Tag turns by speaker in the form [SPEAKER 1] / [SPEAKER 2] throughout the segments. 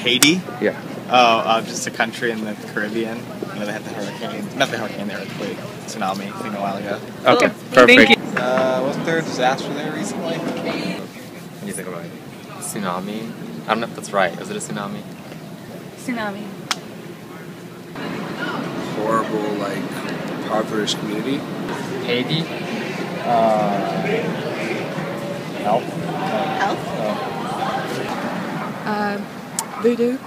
[SPEAKER 1] Haiti?
[SPEAKER 2] Yeah.
[SPEAKER 1] Oh, uh, just a country in the Caribbean. You know, they had the hurricane, not the hurricane, the earthquake, tsunami thing a while ago.
[SPEAKER 2] Okay.
[SPEAKER 3] Thank
[SPEAKER 2] Perfect.
[SPEAKER 3] you.
[SPEAKER 1] Uh, wasn't there a disaster there recently?
[SPEAKER 2] What do you think about it? Tsunami? I don't know if that's right. Is it a tsunami?
[SPEAKER 4] Tsunami.
[SPEAKER 5] horrible, like, impoverished community.
[SPEAKER 2] Haiti?
[SPEAKER 1] Help.
[SPEAKER 4] Health?
[SPEAKER 6] Uh, voodoo.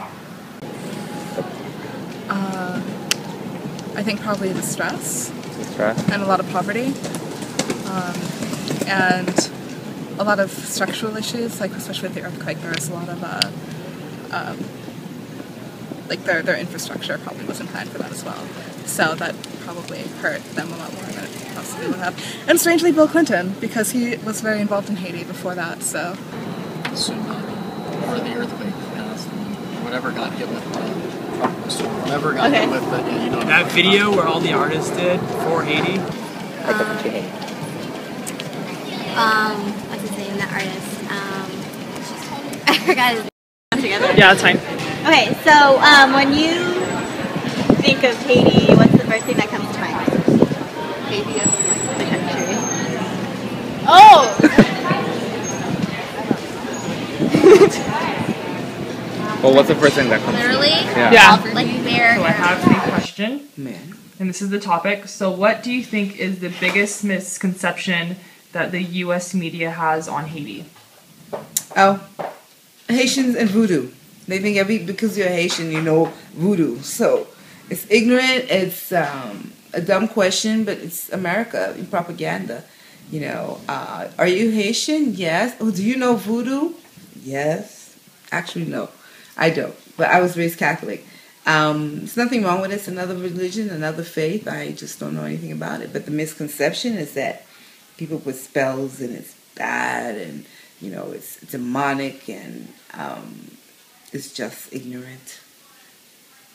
[SPEAKER 6] Uh, I think probably the stress
[SPEAKER 2] Stress?
[SPEAKER 6] and a lot of poverty, um, and a lot of structural issues. Like especially with the earthquake, there was a lot of uh, um, like their their infrastructure probably wasn't planned for that as well. So that probably hurt them a lot more than it possibly would have. And strangely, Bill Clinton, because he was very involved in Haiti before that. So
[SPEAKER 7] tsunami or the earthquake. Yeah, that's the one. Whatever got hit with the. Whatever got
[SPEAKER 4] Okay.
[SPEAKER 7] hit with the. Yeah, you know.
[SPEAKER 3] That video where all the artists did for Haiti.
[SPEAKER 8] Um, what's his name? That artist. Um, I forgot his name.
[SPEAKER 4] Together.
[SPEAKER 3] Yeah, that's fine.
[SPEAKER 4] Okay, so um, when you think of Haiti, what's the first thing that comes to mind? Haiti as in, like the country. Oh!
[SPEAKER 2] Well, what's the first thing that comes to
[SPEAKER 8] Literally,
[SPEAKER 2] Yeah.
[SPEAKER 3] Yeah.
[SPEAKER 8] like there.
[SPEAKER 9] So I have a question, and this is the topic. So, what do you think is the biggest misconception that the U.S. media has on Haiti?
[SPEAKER 10] Oh, Haitians and voodoo. They think every because you're Haitian, you know voodoo. So it's ignorant. It's um, a dumb question, but it's America propaganda. You know, uh, are you Haitian? Yes. Oh, do you know voodoo? Yes. Actually, no, I don't. But I was raised Catholic. Um, there's nothing wrong with it. It's another religion, another faith. I just don't know anything about it. But the misconception is that people put spells and it's bad and you know it's demonic and um, it's just ignorant.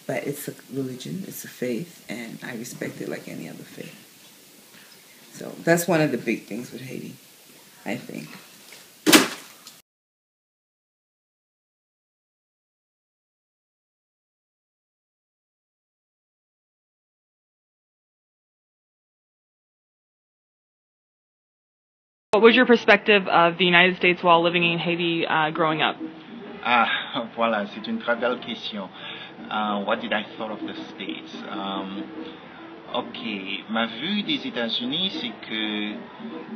[SPEAKER 10] But it's a religion, it's a faith, and I respect it like any other faith. So that's one of the big things with Haiti, I think.
[SPEAKER 9] What was your perspective of the United States while living in Haiti uh, growing up?
[SPEAKER 11] Ah, voilà, c'est une très belle question. Uh, what did I thought of the States? Um, ok, ma vue des États-Unis, c'est que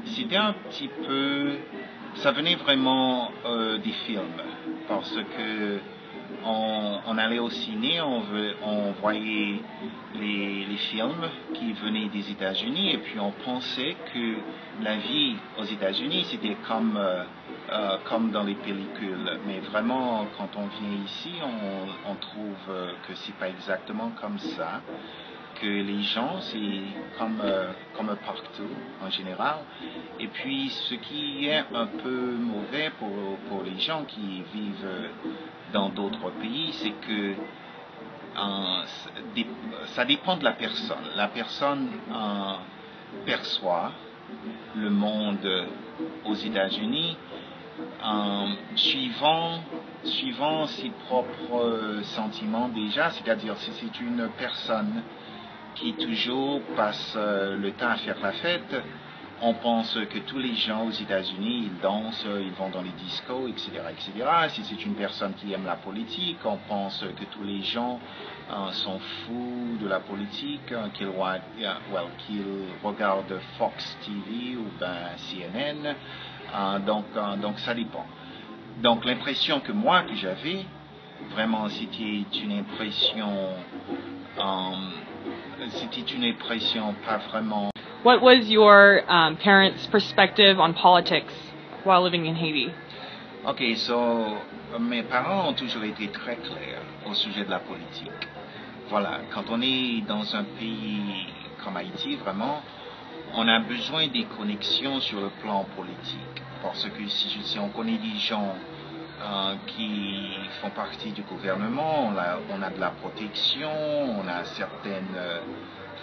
[SPEAKER 11] c'était un petit peu, ça venait vraiment euh, des films, parce que on, allait au ciné, on, voyait les, films qui venaient des États-Unis, et puis on pensait que la vie aux États-Unis, c'était comme euh, euh, comme dans les pellicules. Mais vraiment, quand on vient ici, on, trouve euh, que c'est pas exactement comme ça. Que les gens, c'est comme, comme partout en général. Et puis, ce qui est un peu mauvais pour, pour les gens qui vivent dans d'autres pays, c'est que ça dépend de la personne. La personne perçoit le monde aux États-Unis suivant, suivant ses propres sentiments déjà, c'est-à-dire si c'est une personne qui toujours passe euh, le temps à faire la fête, on pense que tous les gens aux États-Unis, ils dansent, ils vont dans les discos, etc., etc. Si c'est une personne qui aime la politique, on pense que tous les gens euh, sont fous de la politique, euh, euh, qu'ils regardent Fox TV ou ben CNN. Donc, donc ça dépend. Donc l'impression que moi que j'avais, vraiment c'était une impression, c'était une impression pas vraiment
[SPEAKER 9] What was your um, parents' perspective on politics while living in Haiti?
[SPEAKER 11] Ok, so, mes parents ont toujours été très clairs au sujet de la politique. Voilà, quand on est dans un pays comme Haïti, vraiment, on a besoin des connexions sur le plan politique. Parce que si, si on connaît des gens euh, qui font partie du gouvernement, on a, on a de la protection, on a certaines euh,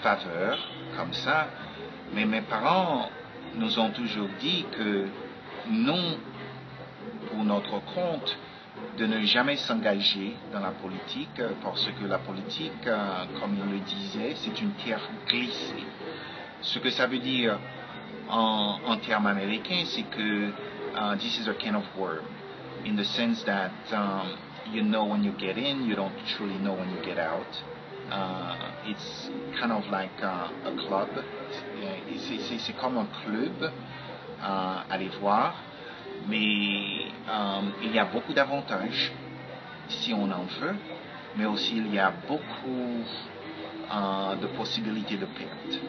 [SPEAKER 11] faveurs comme ça. Mais mes parents nous ont toujours dit que non, pour notre compte, de ne jamais s'engager dans la politique parce que la politique, comme il le disait, c'est une terre glissée. Ce que ça veut dire en, termes américains, c'est que uh, this is a can of worm in the sense that um, you know when you get in, you don't truly know when you get out. Uh, it's kind of like uh, a club. C'est comme un club à aller voir, mais um, il y a beaucoup d'avantages si on en veut, mais aussi il y a beaucoup uh, de possibilités de perte.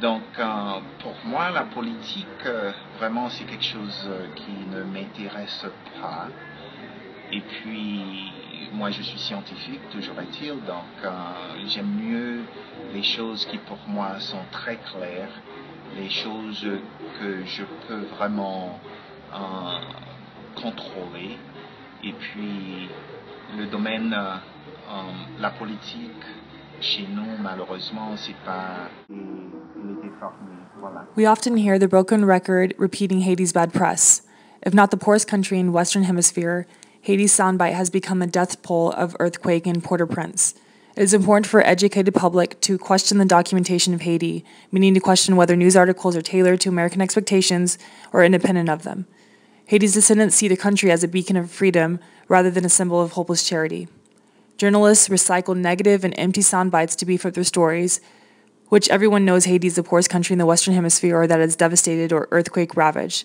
[SPEAKER 11] Donc, euh, pour moi, la politique, euh, vraiment, c'est quelque chose euh, qui ne m'intéresse pas. Et puis, moi, je suis scientifique, toujours est-il, donc euh, j'aime mieux les choses qui, pour moi, sont très claires, les choses que je peux vraiment euh, contrôler. Et puis, le domaine, euh, euh, la politique, chez nous, malheureusement, c'est pas. Voilà.
[SPEAKER 9] We often hear the broken record repeating Haiti's bad press. If not the poorest country in Western Hemisphere, Haiti's soundbite has become a death toll of earthquake in Port-au-Prince. It is important for educated public to question the documentation of Haiti, meaning to question whether news articles are tailored to American expectations or independent of them. Haiti's descendants see the country as a beacon of freedom rather than a symbol of hopeless charity. Journalists recycle negative and empty sound bites to beef up their stories, which everyone knows Haiti is the poorest country in the Western Hemisphere or that is devastated or earthquake ravaged.